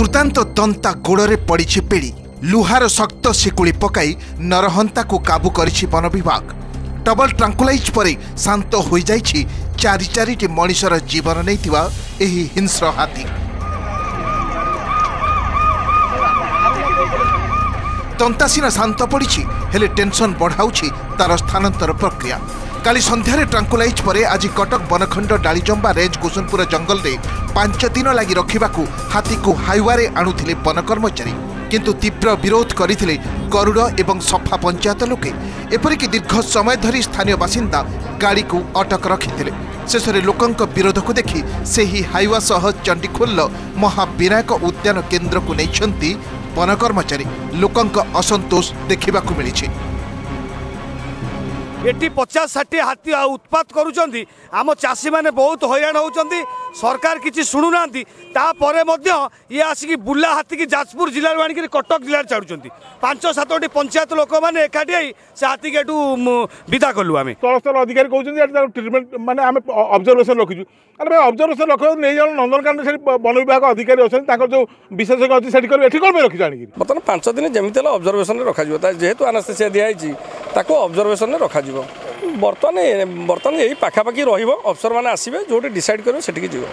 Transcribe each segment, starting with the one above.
ଦୁର୍ଦ୍ଦାନ୍ତ ଦନ୍ତା ଗୋଡ଼ରେ ପଡ଼ିଛି ପିଡ଼ି ଲୁହାର ଶକ୍ତ ଶିକୁଳି ପକାଇ ନରହନ୍ତାକୁ କାବୁ କରିଛି ବନ ବିଭାଗ ଡବଲ ଟ୍ରାଙ୍କୁଲାଇଜ୍ ପରେ ଶାନ୍ତ ହୋଇଯାଇଛି ଚାରି ଚାରିଟି ମଣିଷର ଜୀବନ ନେଇଥିବା ଏହି ହିଂସ୍ର ହାତୀ ତନ୍ତା ସିନା ଶାନ୍ତ ପଡ଼ିଛି ହେଲେ ଟେନସନ୍ ବଢ଼ାଉଛି ତାର ସ୍ଥାନାନ୍ତର ପ୍ରକ୍ରିୟା କାଲି ସନ୍ଧ୍ୟାରେ ଟ୍ରାଙ୍କୁଲାଇଜ୍ ପରେ ଆଜି କଟକ ବନଖଣ୍ଡ ଡାଳିଜମ୍ବା ରେଞ୍ଜ କୁସୁନପୁର ଜଙ୍ଗଲରେ पाँच दिन लाग हातीको हाइवार आणुले वन कर्मचारी किन तीव्र विरोध एवं सफा पंचायत लोके एपरिक दीर्घ समय धरी स्थानीय बासिन्दा गाडीको अटक रखि शेषले लोक विरोधको देखि सही सह चण्डीखोल महाविनायक उद्यान केन्द्रको नै वन कर्मचारी लोकको असन्तोष देखेको पचास ठि उत्पात आम चासी बहुत हैराउँछ সরকার কিছু শুণু না তাপরে মধ্যে ইয়ে আসিকি বুর্লা হাতীকি যাজপুর জেলার আনিকি কটক জেলার ছাড়ুচ্ছেন পাঁচ সাতটি পঞ্চায়েত লোক মানে একাঠি হয়ে সে হাতীকে এটু বিদা কলু আমি তলস্তর অধিকারী কৌন ট্রিটমেন্ট মানে আমি অবজরভেসন রখিছু আরে ভাই অবজরভেসন রখ নেই জন নন্দনকানন সেটি বন বিভাগ অধিকারী অনেক তাঁর যে বিশেষজ্ঞ অনেক সেটি করবে এটি কোণ রখিছ আনিকি বর্তমানে পাঁচ দিন যেমি হলে অবজরভেসন রখা যেহেতু আনাস্থেসিয়া দিয়া হয়েছি তাকে অবজরভেসন রখা ବର୍ତ୍ତମାନ ବର୍ତ୍ତମାନ ଏଇ ପାଖାପାଖି ରହିବ ଅଫିସରମାନେ ଆସିବେ ଯେଉଁଠି ଡିସାଇଡ଼ କରିବେ ସେଠିକି ଯିବ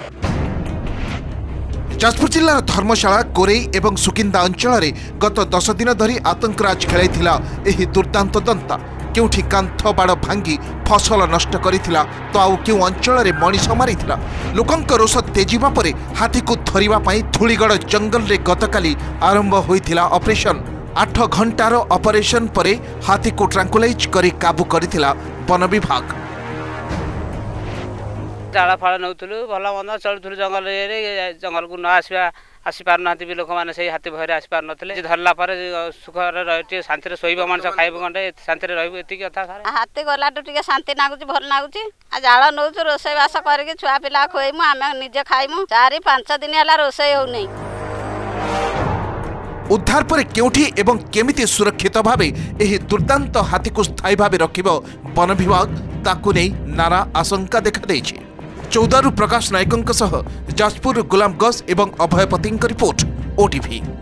ଯାଜପୁର ଜିଲ୍ଲାର ଧର୍ମଶାଳା କୋରେଇ ଏବଂ ସୁକିନ୍ଦା ଅଞ୍ଚଳରେ ଗତ ଦଶ ଦିନ ଧରି ଆତଙ୍କରାଜ ଖେଳାଇଥିଲା ଏହି ଦୁର୍ଦ୍ଦାନ୍ତ ଦନ୍ତା କେଉଁଠି କାନ୍ଥ ବାଡ଼ ଭାଙ୍ଗି ଫସଲ ନଷ୍ଟ କରିଥିଲା ତ ଆଉ କେଉଁ ଅଞ୍ଚଳରେ ମଣିଷ ମାରିଥିଲା ଲୋକଙ୍କ ରୋଷ ତେଜିବା ପରେ ହାତୀକୁ ଧରିବା ପାଇଁ ଧୂଳିଗଡ଼ ଜଙ୍ଗଲରେ ଗତକାଲି ଆରମ୍ଭ ହୋଇଥିଲା ଅପରେସନ୍ ଆଠ ଘଣ୍ଟାର ଅପରେସନ୍ ପରେ ହାତୀକୁ ଟ୍ରାଙ୍କୁଲାଇଜ୍ କରି କାବୁ କରିଥିଲା ବନ ବିଭାଗ ଡାଳ ଫାଳ ନେଉଥିଲୁ ଭଲ ମନ୍ଦ ଚଳୁଥିଲୁ ଜଙ୍ଗଲ ଇଏରେ ଜଙ୍ଗଲକୁ ନ ଆସିବା ଆସିପାରୁନାହାନ୍ତି ବି ଲୋକମାନେ ସେଇ ହାତୀ ଭୟରେ ଆସିପାରୁନଥିଲେ ଧରିଲା ପରେ ସୁଖରେ ଟିକେ ଶାନ୍ତିରେ ଶୋଇବ ମଣିଷ ଖାଇବ ଖଣ୍ଡେ ଶାନ୍ତିରେ ରହିବ ଏତିକି କଥା ହାତୀ ଗଲାଠୁ ଟିକେ ଶାନ୍ତି ଲାଗୁଛି ଭଲ ଲାଗୁଛି ଆଉ ଜାଳ ନେଉଛୁ ରୋଷେଇବାସ କରିକି ଛୁଆ ପିଲା ଖୁଆଇମୁ ଆମେ ନିଜେ ଖାଇମୁ ଚାରି ପାଞ୍ଚ ଦିନ ହେଲା ରୋଷେଇ ହଉନି উদ্ধার পরে কেউঠি এবং কেমিতি সুরক্ষিত ভাবে এই দুর্দান্ত হাতিকে স্থায়ী ভাবে রক্ষিব বন বিভাগ তাকে নিয়ে নানা আশঙ্কা দেখা দেখাদেছে চৌদারু প্রকাশ নায়কঙ্ সহ যাজপুর গোলাম গস এবং অভয়পতি রিপোর্ট ওটিভি